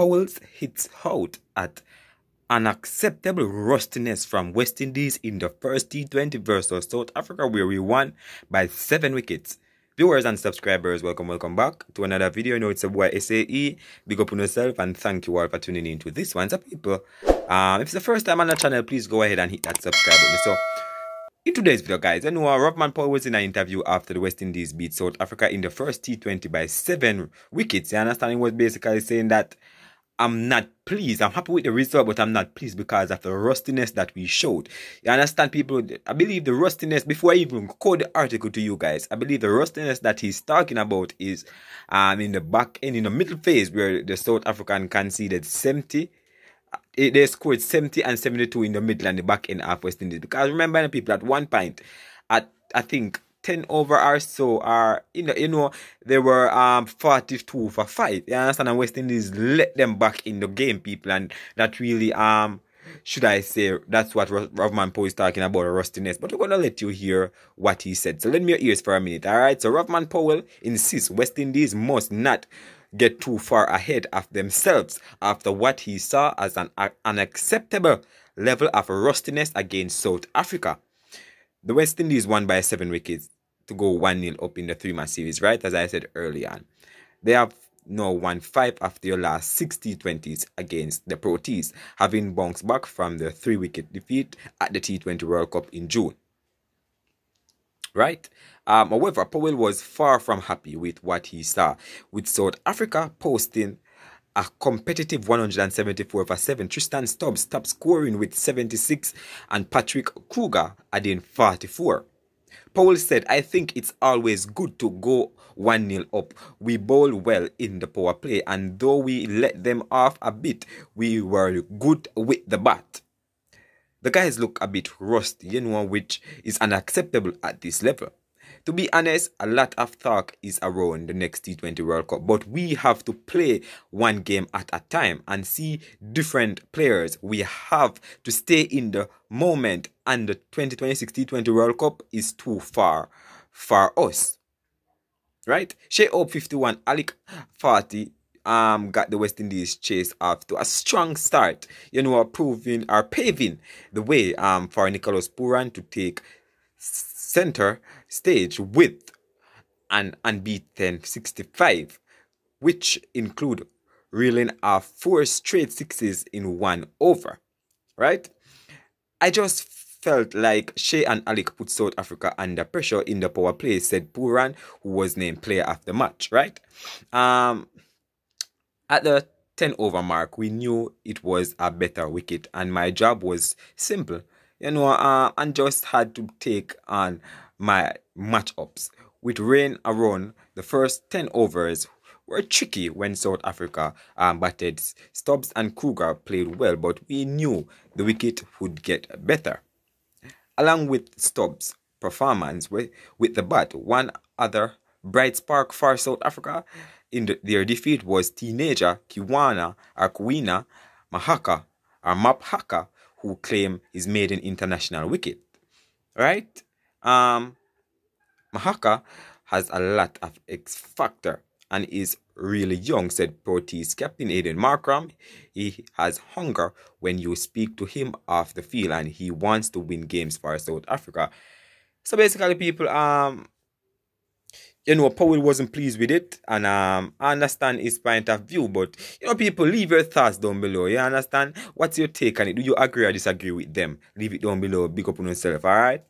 Powell's hits out at unacceptable rustiness from West Indies in the first T20 versus South Africa where we won by 7 wickets. Viewers and subscribers, welcome, welcome back to another video. You know it's a boy SAE. Big up on yourself and thank you all for tuning in to this one. So people, um, if it's the first time on the channel, please go ahead and hit that subscribe button. So in today's video, guys, I know uh, Rovman Powell was in an interview after the West Indies beat South Africa in the first T20 by seven wickets. You understand? He was basically saying that I'm not pleased. I'm happy with the result, but I'm not pleased because of the rustiness that we showed. You understand, people? I believe the rustiness, before I even quote the article to you guys, I believe the rustiness that he's talking about is um in the back end, in the middle phase, where the South African conceded 70 they scored 70 and 72 in the middle and the back end of West Indies. Because remember, people, at one point, at I think 10 over or so are you know you know they were um 42 for 5 you understand? And West Indies let them back in the game people. And that really um should I say that's what Rovman Poe is talking about rustiness. But we're gonna let you hear what he said. So let me your ears for a minute alright so Rovman Powell insists West Indies must not get too far ahead of themselves after what he saw as an unacceptable level of rustiness against South Africa. The West Indies won by seven wickets to go 1 0 up in the three match series, right? As I said earlier on. They have now won five after their last 60 20s against the Proteas, having bounced back from the three wicket defeat at the T20 World Cup in June right? Um, however, Powell was far from happy with what he saw, with South Africa posting a competitive 174 for 7. Tristan Stubbs stopped scoring with 76 and Patrick Kruger adding 44. Powell said, I think it's always good to go 1 0 up. We bowl well in the power play, and though we let them off a bit, we were good with the bat. The guys look a bit rusty, you know, which is unacceptable at this level. To be honest, a lot of talk is around the next T20 World Cup, but we have to play one game at a time and see different players. We have to stay in the moment, and the 2026 T20 World Cup is too far for us. Right? Shai Hope 51, Alick 40, um got the West Indies chase off to a strong start, you know, proving or paving the way um for Nicholas Pooran to take center stage with an unbeaten 65, which include reeling off four straight sixes in one over. Right? I just felt like Shai and Alick put South Africa under pressure in the power play, said Pooran, who was named player of the match, right? Um at the 10 over mark, we knew it was a better wicket, and my job was simple. You know, uh, and just had to take on my matchups. With rain around, the first 10 overs were tricky when South Africa um, batted. Stubbs and Kruger played well, but we knew the wicket would get better. Along with Stubbs' performance with, the bat, one other bright spark for South Africa in the, their defeat was teenager Kiwana Akwina Mahaka or Maphaka, who claimed made maiden international wicket. Right? Um, Mahaka has a lot of X factor and is really young, said Proteas captain Aiden Markram. He has hunger when you speak to him off the field and he wants to win games for South Africa. So basically, people, um, you know, Powell wasn't pleased with it, and um, I understand his point of view, but you know, people, leave your thoughts down below. You understand? What's your take on it? Do you agree or disagree with them? Leave it down below. Big up on yourself, alright?